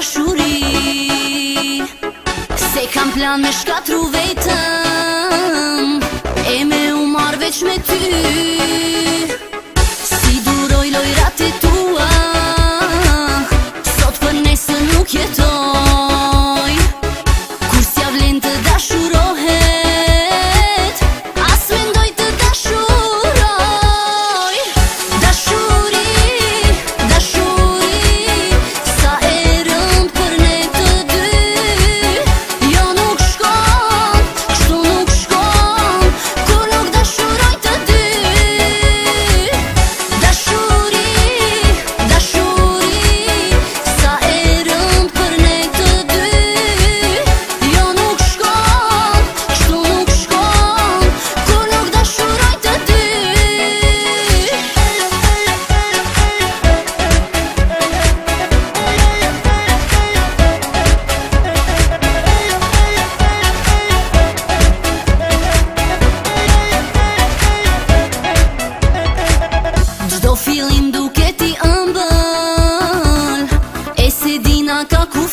dashuri Se kam plan me shkatru vetëm E me umar veç me ty d'un coup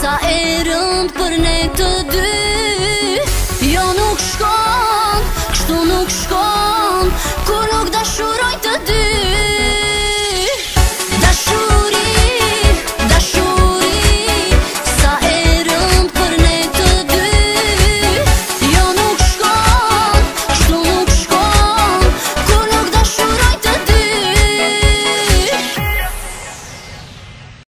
sa e rënd për ne të